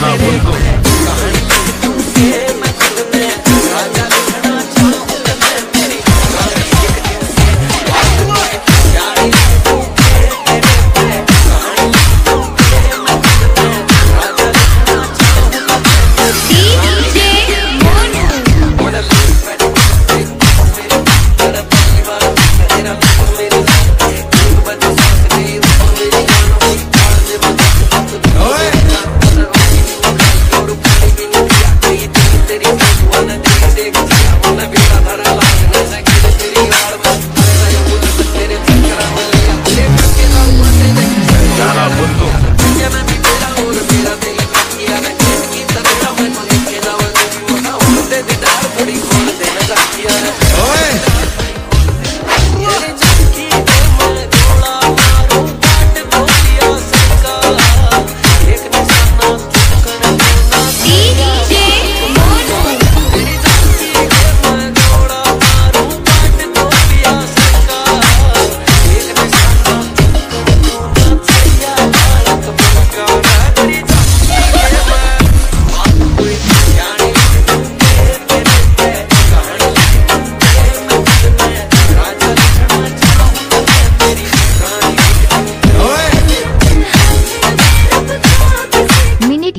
no, no,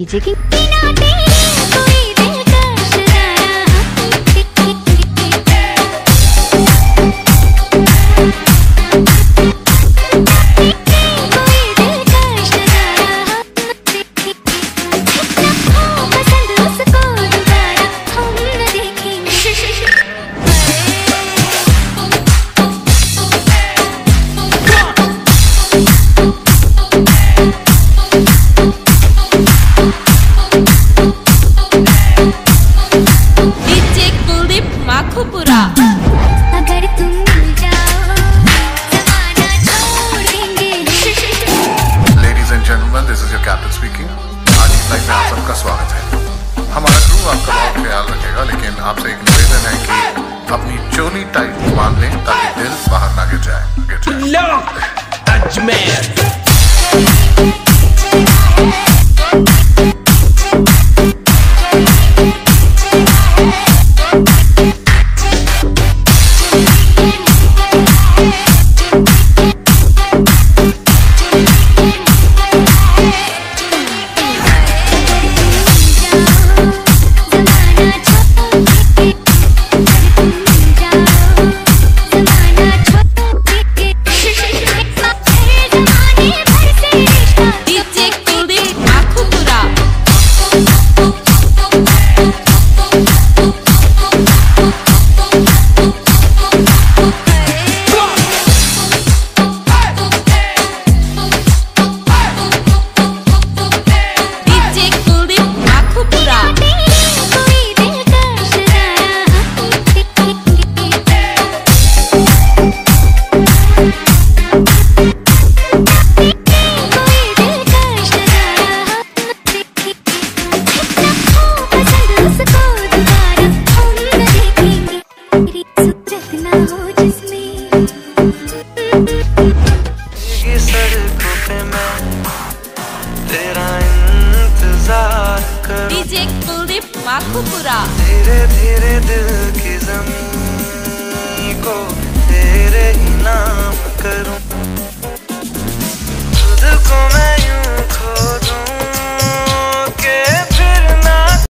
taking. आपका स्वागत है। हमारा क्रू आपका बहुत ख्याल रखेगा, लेकिन आपसे एक निवेदन है कि अपनी चोली टाइट बाँध लें, ताकि दिल बाहर ना गिर जाए गिर जाए। अजमेर कुकुरा धीरे धीरे दिल की ज़मीन को तेरे ही नाम